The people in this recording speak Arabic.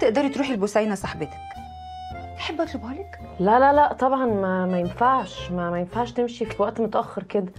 تقدري تروحي لبسينه صاحبتك. تحب اطلبها لك؟ لا لا لا طبعا ما ما ينفعش ما, ما ينفعش تمشي في وقت متأخر كده.